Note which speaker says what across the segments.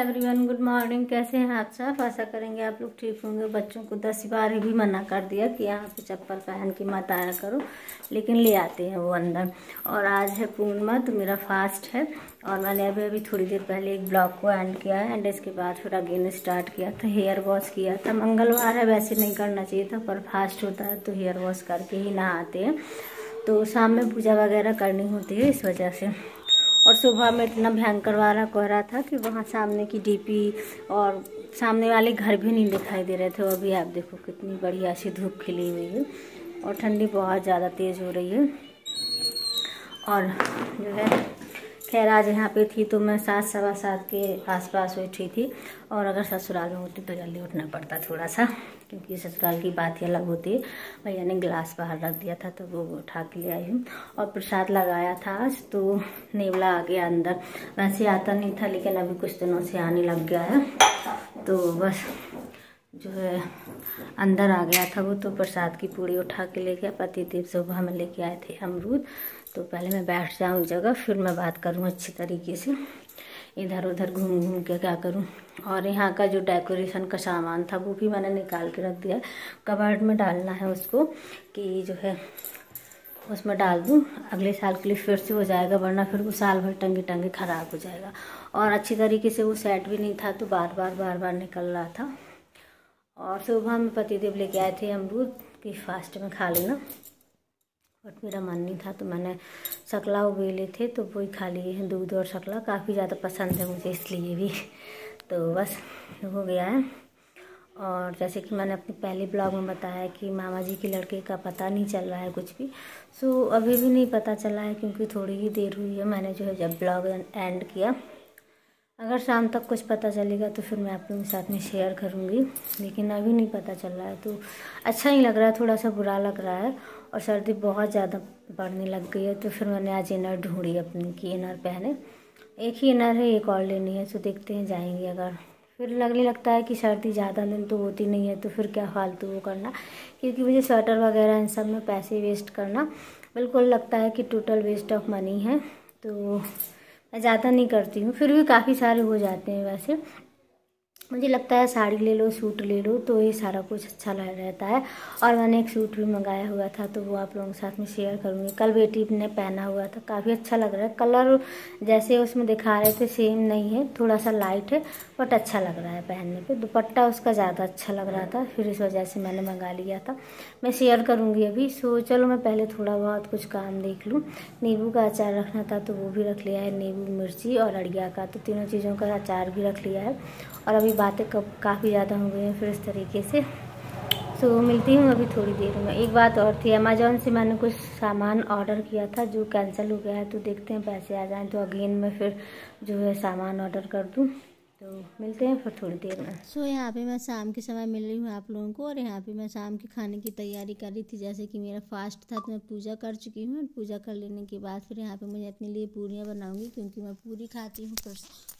Speaker 1: Everyone good morning कैसे हैं आप सब? ऐसा करेंगे आप लोग ठीक होंगे। बच्चों को दस बार भी मना कर दिया कि यहाँ पे चप्पल पहन के मत आया करो, लेकिन ले आते हैं वो अंदर। और आज है पूर्णिमा तो मेरा फास्ट है। और मैंने अभी अभी थोड़ी देर पहले एक ब्लॉग को एंड किया है एंड इसके बाद फिर अगेन स्टार्ट किया था हेयर वॉश किया था। मंगलवार है, वैसे नहीं करना चाहिए था, पर फास्ट होता है तो हेयर वॉश करके ही नहाते हैं। तो शाम में पूजा वगैरह करनी होती है इस वजह से। सुबह में इतना भयंकर वाला कह रहा था कि वहाँ सामने की डीपी और सामने वाले घर भी नहीं दिखाई दे रहे थे। अभी आप देखो कितनी बढ़िया सी धूप खिली हुई है और ठंडी बहुत ज़्यादा तेज़ हो रही है। और जो है खैर आज यहाँ पे थी तो मैं सात, सवा सात के आसपास उठी थी। और अगर ससुराल में होती तो जल्दी उठना पड़ता थोड़ा सा क्योंकि ससुराल की बात ही अलग होती। है भैया ने गिलास बाहर रख दिया था तो वो उठा के ले आई हूँ। और प्रसाद लगाया था आज तो नेवला आ गया अंदर। वैसे आता नहीं था, लेकिन अभी कुछ दिनों से आने लग गया है। तो बस जो है, अंदर आ गया था वो तो प्रसाद की पूड़ी उठा के ले गया पति देव सुबह में लेके आए थे अमरूद। तो पहले मैं बैठ जाऊँ जगह, फिर मैं बात करूँ अच्छी तरीके से। इधर उधर घूम घूम के क्या करूँ। और यहाँ का जो डेकोरेशन का सामान था, वो भी मैंने निकाल के रख दिया कबाड़ में डालना है उसको कि जो है, उसमें डाल दूँ। अगले साल के लिए फिर से हो जाएगा, वरना फिर वो साल भर टंगे टंगे ख़राब हो जाएगा। और अच्छी तरीके से वो सेट भी नहीं था तो बार बार बार बार निकल रहा था। और सुबह में पतिदेव लेके आए थे अमरूद, कि फास्ट में खा लेना। बट मेरा मन नहीं था तो मैंने शकला उबेले थे तो वही खा लिए हैं दूध और शकला काफ़ी ज़्यादा पसंद है मुझे इसलिए भी। तो बस हो गया है। और जैसे कि मैंने अपने पहले ब्लॉग में बताया कि मामा जी के लड़के का पता नहीं चल रहा है कुछ भी, सो अभी भी नहीं पता चला है क्योंकि थोड़ी ही देर हुई है मैंने जो है जब ब्लॉग एंड किया। अगर शाम तक कुछ पता चलेगा तो फिर मैं आप लोगों के साथ में शेयर करूँगी, लेकिन अभी नहीं पता चल रहा है तो अच्छा नहीं लग रहा है, थोड़ा सा बुरा लग रहा है। और सर्दी बहुत ज़्यादा बढ़ने लग गई है तो फिर मैंने आज इनर ढूंढी अपनी की इनर पहने। एक ही इनर है, एक और लेनी है तो देखते हैं जाएँगे अगर। फिर लगने लगता है कि सर्दी ज़्यादा दिन तो होती नहीं है तो फिर क्या फालतू वो करना। क्योंकि मुझे स्वेटर वगैरह इन सब में पैसे वेस्ट करना, बिल्कुल लगता है कि टोटल वेस्ट ऑफ़ मनी है तो मैं ज़्यादा नहीं करती हूँ। फिर भी काफ़ी सारे हो जाते हैं वैसे। मुझे लगता है साड़ी ले लो, सूट ले लो तो ये सारा कुछ अच्छा रहता है। और मैंने एक सूट भी मंगाया हुआ था तो वो आप लोगों के साथ में शेयर करूँगी। कल बेटी ने पहना हुआ था, काफ़ी अच्छा लग रहा है। कलर जैसे उसमें दिखा रहे थे सेम नहीं है, थोड़ा सा लाइट है। बट अच्छा लग रहा है पहनने पे। दुपट्टा उसका ज़्यादा अच्छा लग रहा था, फिर इस वजह से मैंने मंगा लिया था। मैं शेयर करूँगी अभी। सो चलो मैं पहले थोड़ा बहुत कुछ काम देख लूँ। नींबू का अचार रखना था तो वो भी रख लिया है, नींबू, मिर्ची और अड़िया का। तो तीनों चीज़ों का अचार भी रख लिया है। और अभी बातें काफ़ी ज़्यादा हो गई हैं फिर इस तरीके से। तो मिलती हूँ अभी थोड़ी देर में। एक बात और थी अमेजोन से मैंने कुछ सामान ऑर्डर किया था जो कैंसिल हो गया है तो देखते हैं पैसे आ जाएँ तो अगेन मैं फिर जो है सामान ऑर्डर कर दूँ। तो मिलते हैं फिर थोड़ी देर में।
Speaker 2: सो so, यहाँ पे मैं शाम के समय मिल रही हूँ आप लोगों को और यहाँ पे मैं शाम के खाने की तैयारी कर रही थी। जैसे कि मेरा फास्ट था तो मैं पूजा कर चुकी हूँ पूजा कर लेने के बाद फिर यहाँ पे मुझे अपने लिए पूरियाँ बनाऊँगी क्योंकि मैं पूरी खाती हूँ फिर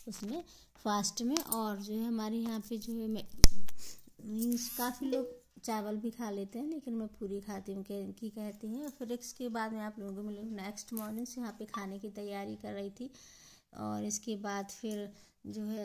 Speaker 2: उसमें फास्ट में और जो है हमारे यहाँ पे जो है मीन्स काफ़ी लोग चावल भी खा लेते हैं लेकिन मैं पूरी खाती हूँ की कहती हैं। फिर इसके बाद मैं आप लोगों को मिलूँ नेक्स्ट मॉर्निंग से यहाँ पे खाने की तैयारी कर रही थी और इसके बाद फिर जो है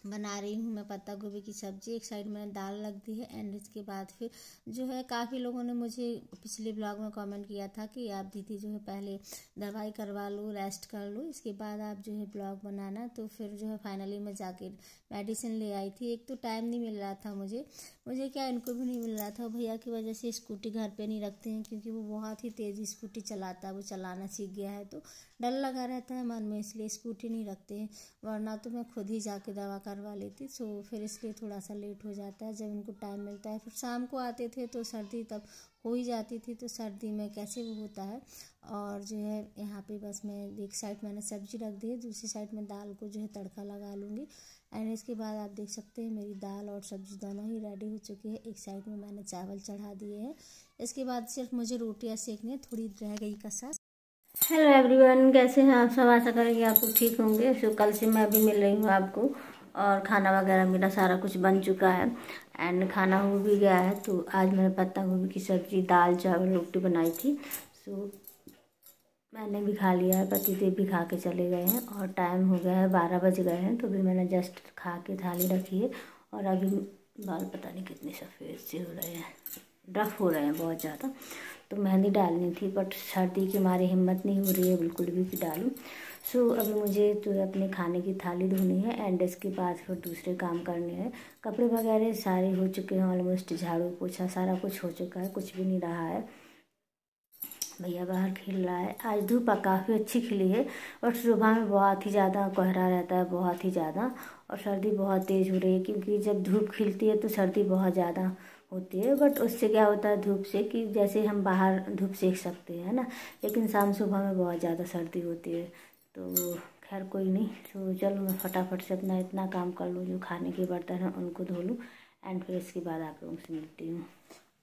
Speaker 2: बना रही हूँ मैं पत्ता गोभी की सब्ज़ी। एक साइड में दाल लग दी है एंड इसके बाद फिर जो है काफ़ी लोगों ने मुझे पिछले ब्लॉग में कमेंट किया था कि आप दीदी जो है पहले दवाई करवा लो रेस्ट कर लो, इसके बाद आप जो है ब्लॉग बनाना। तो फिर जो है फाइनली मैं जाके मेडिसिन ले आई थी। एक तो टाइम नहीं मिल रहा था मुझे। मुझे क्या इनको भी नहीं मिल रहा था भैया की वजह से स्कूटी घर पर नहीं रखते हैं क्योंकि वो बहुत ही तेज़ स्कूटी चलाता है, वो चलाना सीख गया है। तो डर लगा रहता है मन में, इसलिए स्कूटी नहीं रखते हैं। वरना तो मैं खुद ही जाके दवा करवा लेती सो फिर इसलिए थोड़ा सा लेट हो जाता है। जब इनको टाइम मिलता है, फिर शाम को आते थे तो सर्दी तब हो ही जाती थी तो सर्दी में कैसे वो होता है? और जो है, यहाँ पे बस मैं एक साइड मैंने सब्ज़ी रख दी है, दूसरी साइड में दाल को जो है तड़का लगा लूँगी। एंड इसके बाद आप देख सकते हैं, मेरी दाल और सब्ज़ी दोनों ही रेडी हो चुकी है। एक साइड में मैंने चावल चढ़ा दिए हैं। इसके बाद सिर्फ़ मुझे रोटियाँ सेकनी है, थोड़ी रह गई कसा
Speaker 1: हेलो एवरीवन कैसे हैं आप? सब आशा करेंगे आप ठीक होंगे। सो, कल से मैं अभी मिल रही हूँ आपको। और खाना वगैरह मेरा सारा कुछ बन चुका है। एंड खाना हो भी गया है तो आज मैंने पत्ता गोभी की सब्ज़ी, दाल, चावल, रोटी बनाई थी। सो मैंने भी खा लिया है, पतिदेव भी खा के चले गए हैं और टाइम हो गया है, बारह बज गए हैं तो भी मैंने जस्ट खा के थाली रखी है। और अभी बाल पता नहीं कितने सफ़ेद से हो रहे हैं। रफ हो रहे हैं बहुत ज़्यादा। तो मेहंदी डालनी थी बट सर्दी के मारे हिम्मत नहीं हो रही है बिल्कुल भी कि डालूँ। सो so, अभी मुझे तो अपने खाने की थाली धोनी है एंड इसके बाद फिर दूसरे काम करने हैं। कपड़े वगैरह सारे हो चुके हैं ऑलमोस्ट झाड़ू पोछा सारा कुछ हो चुका है कुछ भी नहीं रहा है। भैया बाहर खेल रहा है। आज धूप काफ़ी अच्छी खिली है और सुबह में बहुत ही ज़्यादा कोहरा रहता है बहुत ही ज़्यादा। और सर्दी बहुत तेज़ हो रही है क्योंकि जब धूप खिलती है तो सर्दी बहुत ज़्यादा होती है बट उससे क्या होता है धूप से कि जैसे हम बाहर धूप सेक सकते हैं ना? लेकिन शाम सुबह में बहुत ज़्यादा सर्दी होती है तो खैर कोई नहीं तो चलो मैं फटाफट से अपना इतना काम कर लूँ, जो खाने के बर्तन हैं उनको धो लूँ एंड फिर इसके बाद आप लोगों से मिलती हूँ।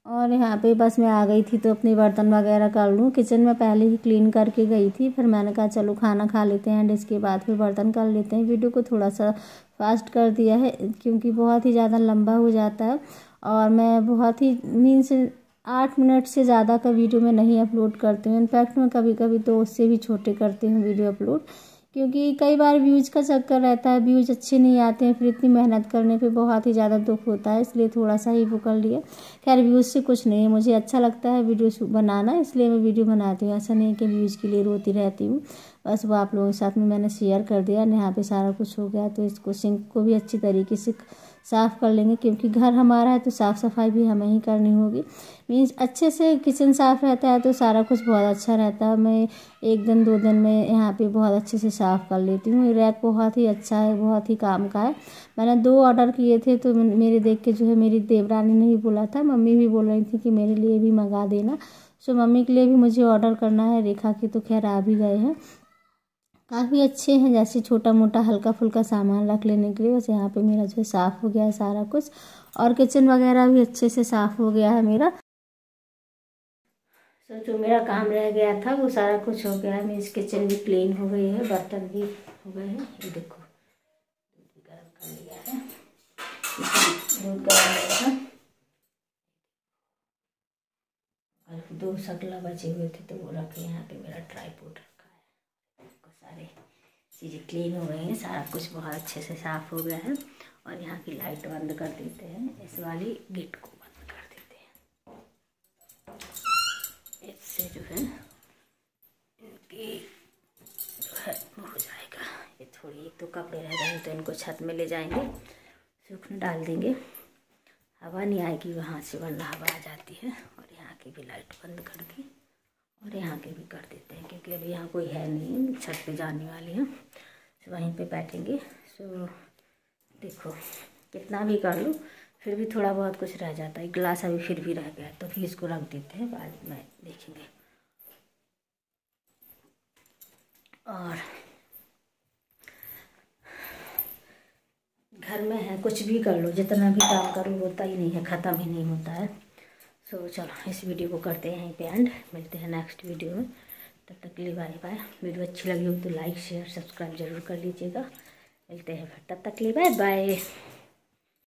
Speaker 2: और यहाँ पे बस मैं आ गई थी तो अपने बर्तन वगैरह कर लूँ। किचन में पहले ही क्लीन करके गई थी, फिर मैंने कहा चलो खाना खा लेते हैं एंड इसके बाद फिर बर्तन कर लेते हैं। वीडियो को थोड़ा सा फास्ट कर दिया है, क्योंकि बहुत ही ज़्यादा लंबा हो जाता है। और मैं बहुत ही मीन्स आठ मिनट से ज़्यादा का वीडियो मैं नहीं अपलोड करती हूँ। इनफैक्ट मैं कभी कभी तो उससे भी छोटे करती हूँ वीडियो अपलोड क्योंकि कई बार व्यूज़ का चक्कर रहता है व्यूज़ अच्छे नहीं आते हैं, फिर इतनी मेहनत करने पे बहुत ही ज़्यादा दुख होता है, इसलिए थोड़ा सा ही वो कर लिया। खैर व्यूज़ से कुछ नहीं है, मुझे अच्छा लगता है वीडियो बनाना, इसलिए मैं वीडियो बनाती हूँ। ऐसा नहीं कि व्यूज़ के लिए रोती रहती हूँ, बस वो आप लोगों के साथ में मैंने शेयर कर दिया। यहाँ पर सारा कुछ हो गया तो इसको सिंक को भी अच्छी तरीके से साफ़ कर लेंगे, क्योंकि घर हमारा है तो साफ़ सफ़ाई भी हमें ही करनी होगी। मीन्स अच्छे से किचन साफ़ रहता है तो सारा कुछ बहुत अच्छा रहता है। मैं एक दिन, दो दिन में यहाँ पे बहुत अच्छे से साफ़ कर लेती हूँ। रैक बहुत ही अच्छा है, बहुत ही काम का है। मैंने दो ऑर्डर किए थे तो मेरे देख के जो है मेरी देवरानी ने भी बोला था। मम्मी भी बोल रही थी कि मेरे लिए भी मंगा देना। सो मम्मी के लिए भी मुझे ऑर्डर करना है। रेखा के तो खैर आ भी गए हैं। काफ़ी अच्छे हैं, जैसे छोटा मोटा हल्का फुल्का सामान रख लेने के लिए। बस यहाँ पे मेरा जो है साफ़ हो गया है सारा कुछ। और किचन वगैरह भी अच्छे से साफ़ हो गया है मेरा।
Speaker 1: तो जो मेरा काम रह गया था, वो सारा कुछ हो गया है। मेरी किचन भी क्लीन हो गई है, बर्तन भी हो गए हैं। देखो गर्म कर लिया है। दो शकला बचे हुए थे तो वो रखे यहाँ पे मेरा ट्राईपोर्ट सारे चीज़ें क्लीन हो गई हैं। सारा कुछ बहुत अच्छे से साफ़ हो गया है। और यहाँ की लाइट बंद कर देते हैं। इस वाली गेट को बंद कर देते हैं। इससे जो है, इनकी जो है, हो जाएगा। ये थोड़ी, एक तो कपड़े रह गए तो इनको छत में ले जाएँगे। सूखने डाल देंगे। हवा नहीं आएगी वहाँ से, वरना हवा आ जाती है। और यहाँ की भी लाइट बंद करके और यहाँ के भी कर देते हैं, क्योंकि अभी यहाँ कोई है नहीं, छत पे जाने वाली हैं। तो वहीं पे बैठेंगे। सो देखो, कितना भी कर लो, फिर भी थोड़ा बहुत कुछ रह जाता है। गिलास अभी फिर भी रह गया तो फिर इसको रख देते हैं, बाद में देखेंगे। और घर में है, कुछ भी कर लो, जितना भी काम करो, होता ही नहीं है, ख़त्म ही नहीं होता है। सो so, चलो इस वीडियो को करते हैं यहीं पे एंड मिलते हैं नेक्स्ट वीडियो में. तब तक के लिए बाय बाय वीडियो अच्छी लगी हो तो लाइक शेयर सब्सक्राइब ज़रूर कर लीजिएगा. मिलते हैं फिर. तब तक के लिए बाय बाय